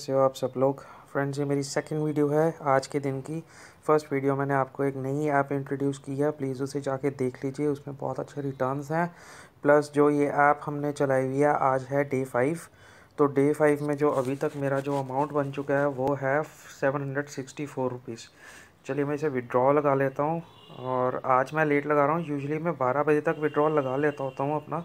कैसे हो आप सब लोग? फ्रेंड्स ये मेरी सेकंड वीडियो है, आज के दिन की। फ़र्स्ट वीडियो मैंने आपको एक नई ऐप इंट्रोड्यूस की है प्लीज़ उसे जाके देख लीजिए, उसमें बहुत अच्छे रिटर्न्स हैं। प्लस जो ये ऐप हमने चलाई हुई है, आज है डे फाइव तो डे फाइव में जो अभी तक मेरा जो अमाउंट बन चुका है, वो है seven hundred sixty four rupees चलिए मैं इसे विड्रॉ लगा लेता हूँ, और आज मैं लेट लगा रहा हूँ। यूजली मैं बारह बजे तक विड्रॉ लगा लेता होता हूँ अपना।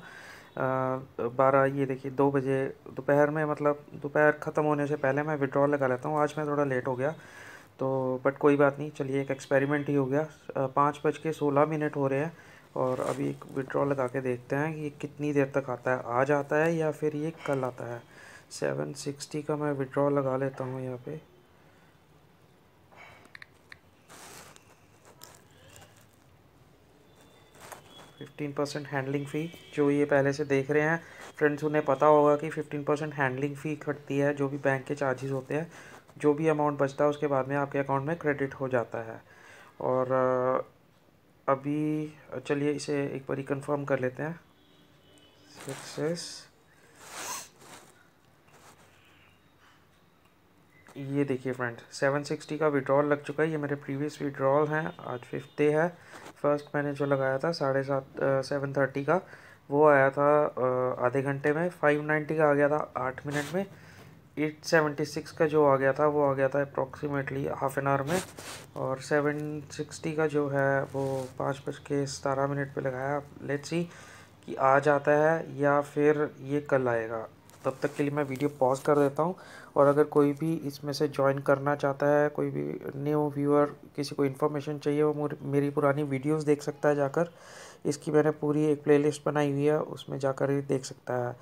बारह, ये देखिए, दो बजे दोपहर में मतलब दोपहर ख़त्म होने से पहले मैं विड्रॉल लगा लेता हूँ। आज मैं थोड़ा लेट हो गया तो बट कोई बात नहीं, चलिए, एक एक्सपेरिमेंट ही हो गया। पाँच बज के सोलह मिनट हो रहे हैं और अभी एक विड्रॉल लगा के देखते हैं कि ये कितनी देर तक आता है। आज आता है या फिर ये कल आता है? सेवन सिक्सटी का मैं विड्रॉल लगा लेता हूँ यहाँ पे। फिफ्टीन परसेंट हैंडलिंग फ़ी जो ये पहले से देख रहे हैं। फ्रेंड्स उन्हें पता होगा कि फ़िफ्टीन परसेंट हैंडलिंग फ़ी कटती है, जो भी बैंक के चार्जेस होते हैं। जो भी अमाउंट बचता है, उसके बाद में आपके अकाउंट में क्रेडिट हो जाता है। और, अभी, चलिए इसे एक बार कंफर्म कर लेते हैं। सक्सेस ये देखिए फ्रेंड 760 का विड्रॉल लग चुका है। ये मेरे प्रीवियस विड्रॉल हैं। आज फिफ्थ डे है। फ़र्स्ट मैंने जो लगाया था साढ़े सात सेवन थर्टी का, वो आया था आधे घंटे में। फाइव नाइन्टी का आ गया था आठ मिनट में। एट सेवेंटी सिक्स का जो आ गया था, वो आ गया था अप्रॉक्सीमेटली हाफ़ एन आवर में। और सेवन सिक्सटी का जो है, वो पाँच बज के सतारह मिनट पर लगाया। लेट्स सी कि आज आता है या फिर ये कल आएगा। तब तक के लिए मैं वीडियो पॉज कर देता हूँ। और अगर कोई भी इसमें से ज्वाइन करना चाहता है कोई भी न्यू व्यूअर किसी को इन्फॉर्मेशन चाहिए वो मेरी पुरानी वीडियोस देख सकता है जाकर। इसकी मैंने पूरी एक प्लेलिस्ट बनाई हुई है उसमें जाकर ही देख सकता है।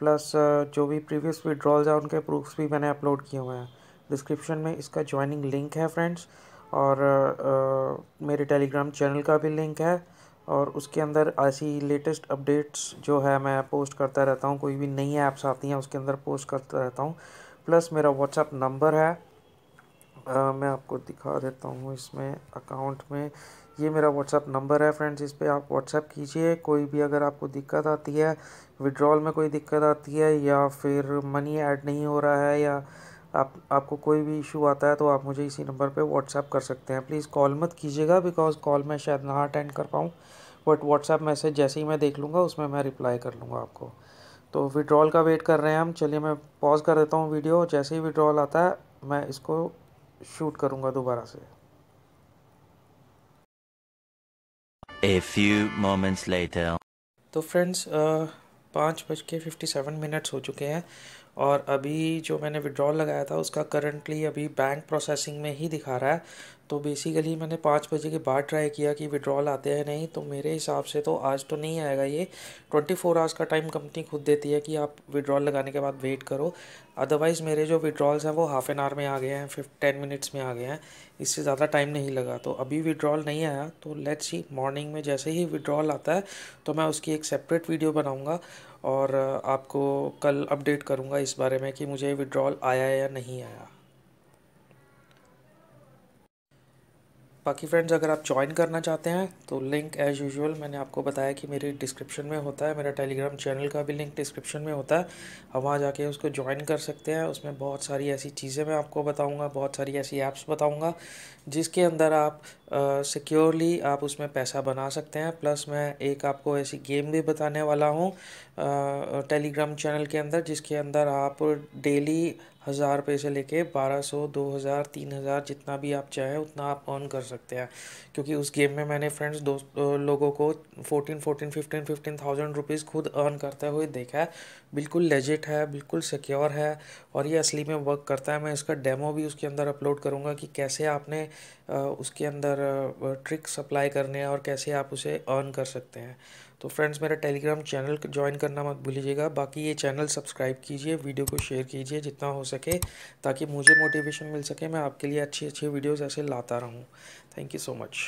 प्लस जो भी प्रीवियस विड्रॉल्स हैं उनके प्रूफ्स भी मैंने अपलोड किए हुए हैं। डिस्क्रिप्शन में इसका ज्वाइनिंग लिंक है फ्रेंड्स और आ, मेरे टेलीग्राम चैनल का भी लिंक है। और उसके अंदर ऐसी लेटेस्ट अपडेट्स जो है मैं पोस्ट करता रहता हूँ कोई भी नई ऐप्स आती हैं उसके अंदर पोस्ट करता रहता हूँ। प्लस मेरा व्हाट्सअप नंबर है। आ, मैं आपको दिखा देता हूँ इसमें अकाउंट में। ये मेरा व्हाट्सअप नंबर है फ्रेंड्स इस पर आप व्हाट्सअप कीजिए। कोई भी अगर आपको दिक्कत आती है विड्रॉल में कोई दिक्कत आती है या फिर मनी ऐड नहीं हो रहा है या आप आपको कोई भी इशू आता है तो आप मुझे इसी नंबर पे व्हाट्सअप कर सकते हैं। प्लीज़ कॉल मत कीजिएगा बिकॉज़ कॉल मैं शायद ना अटेंड कर पाऊँ। बट व्हाट्सअप मैसेज जैसे ही मैं देख लूँगा उसमें मैं रिप्लाई कर लूँगा आपको। तो विड्रॉल का वेट कर रहे हैं हम। चलिए मैं पॉज कर देता हूँ वीडियो जैसे ही विड्रॉल आता है मैं इसको शूट करूँगा दोबारा से। A few moments later. तो फ्रेंड्स पाँच बज के फिफ्टी सेवन मिनट्स हो चुके हैं। और अभी जो मैंने विड्रॉल लगाया था, उसका करंटली अभी बैंक प्रोसेसिंग में ही दिखा रहा है। तो बेसिकली मैंने पाँच बजे के बाद ट्राई किया कि विड्रॉल आते हैं नहीं। तो मेरे हिसाब से तो आज तो नहीं आएगा ये। ट्वेंटी फोर आवर्स का टाइम कंपनी खुद देती है कि आप विड्रॉल लगाने के बाद वेट करो। अदरवाइज़ मेरे जो विड्रॉल्स हैं, वो हाफ़ एन आवर में आ गए हैं फिफ्ट टेन मिनट्स में आ गए हैं। इससे ज़्यादा टाइम नहीं लगा। तो अभी विड्रॉल नहीं आया। तो लेट्स सी मॉर्निंग में जैसे ही विड्रॉल आता है तो मैं उसकी एक सेपरेट वीडियो बनाऊँगा। और आपको कल अपडेट करूँगा इस बारे में कि मुझे विड्रॉल आया या नहीं आया। बाकी फ्रेंड्स अगर आप ज्वाइन करना चाहते हैं तो लिंक एज़ यूजुअल मैंने आपको बताया कि मेरी डिस्क्रिप्शन में होता है, मेरा टेलीग्राम चैनल का भी लिंक डिस्क्रिप्शन में होता है। आप वहाँ जाके उसको ज्वाइन कर सकते हैं, उसमें बहुत सारी ऐसी चीज़ें मैं आपको बताऊँगा, बहुत सारी ऐसी ऐप्स बताऊँगा, जिसके अंदर आप सिक्योरली आप उसमें पैसा बना सकते हैं। प्लस मैं एक आपको ऐसी गेम भी बताने वाला हूँ टेलीग्राम चैनल के अंदर, जिसके अंदर आप डेली हज़ार रुपये से लेके बारह सौ, दो हज़ार, तीन हज़ार जितना भी आप चाहें उतना आप अर्न कर सकते हैं। क्योंकि उस गेम में मैंने फ्रेंड्स दो लोगों को fourteen fourteen fifteen fifteen thousand rupees खुद अर्न करते हुए देखा है। बिल्कुल लेजिट है, बिल्कुल सिक्योर है और ये असली में वर्क करता है। मैं इसका डेमो भी उसके अंदर अपलोड करूँगा कि कैसे आपने उसके अंदर ट्रिक्स अप्लाई करने हैं और कैसे आप उसे अर्न कर सकते हैं। तो फ्रेंड्स मेरा टेलीग्राम चैनल ज्वाइन करना मत भूलिएगा। बाकी ये चैनल सब्सक्राइब कीजिए वीडियो को शेयर कीजिए, जितना हो सके, ताकि मुझे मोटिवेशन मिल सके, मैं आपके लिए अच्छी अच्छी वीडियोज़ ऐसे लाता रहूँ। Thank you so much